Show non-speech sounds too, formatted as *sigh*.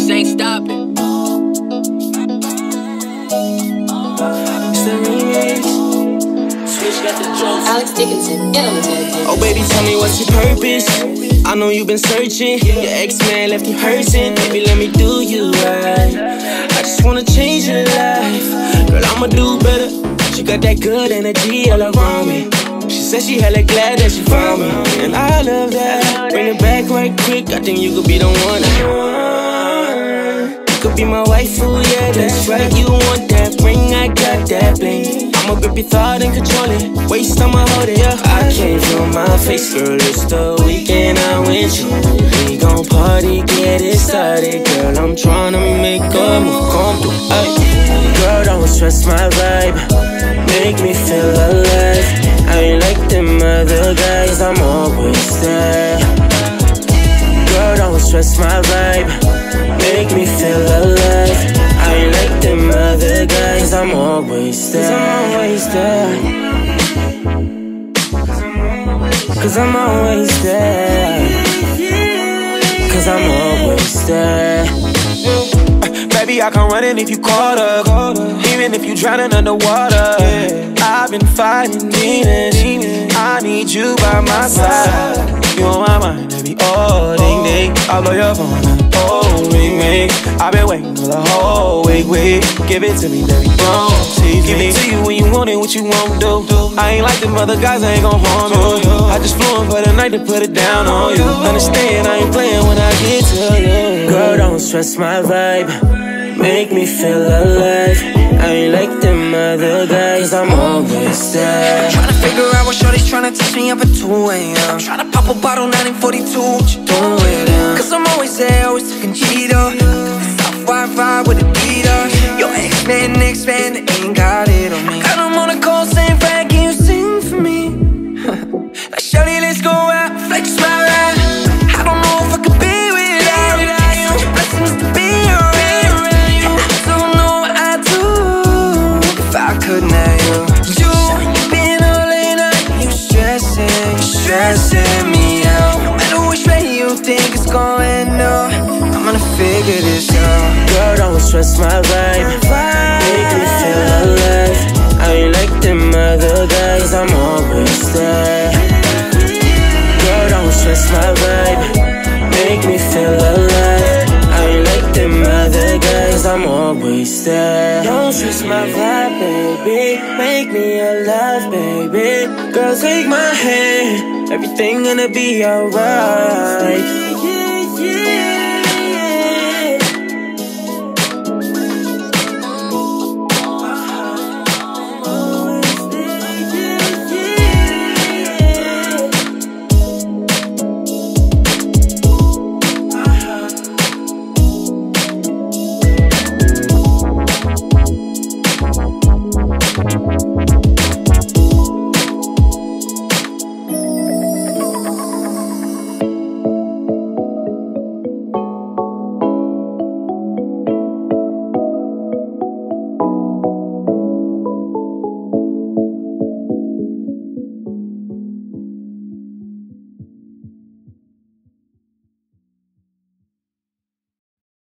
bitch ain't stopping. Oh, baby, tell me what's your purpose? I know you've been searching. Your ex man left you hurting. Baby, let me do you right. I just wanna change your life. Girl, I'ma do better. She got that good energy all around me. She said she hella glad that she found me. And I love that. Bring it back right quick. I think you could be the one could be my wife, oh yeah, that's right. You want that ring, I got that bling. I'ma grip your thought and control it. Waste I'ma hold it, yeah. I can't feel my face, girl. It's the weekend, I'm you. We gon' party, get it started, girl. I'm tryna make a move, come through. Ay. Girl, don't stress my vibe. Make me feel alive. I ain't like them other guys, I'm always there. Girl, don't stress my vibe. Always there. I'm there. Cause I'm always there. Cause I'm always there. Eh, baby, I come running if you caught up. Even if you drowning underwater. I've been fighting demons. I need you by my side. You my mind every all oh, ding ding. I blow your phone oh I've been waiting for the whole week week. Give it to me, baby, don't tease Give it to you when you want it, what you won't do. I ain't like them other guys, I ain't gon' harm you. I just flew in for the night to put it down on you. Understand, I ain't playing when I get to you. Girl, don't stress my vibe. Make me feel alive. A bottle 1942, what you doing with him? Cause I'm always there, always taking cheetah. South Wi-Fi with a beater. Your ex-man, next man, ain't got it on me. I got him on a call saying, Frank, can you sing for me? *laughs* now shorty, let's go out, flex my ride. I don't know if I could be without you. To be around you. I don't know what I'd do if I couldn't you. Been all you stressing, stressing me think it's going, no, I'm gonna figure this out. Girl, don't stress my vibe. Make me feel alive. I ain't like them other guys, I'm always there. Girl, don't stress my vibe. Make me feel alive. I ain't like them other guys, I'm always there. Don't stress my vibe, baby. Make me alive, baby. Girl, take my hand. Everything gonna be alright. Yeah, yeah.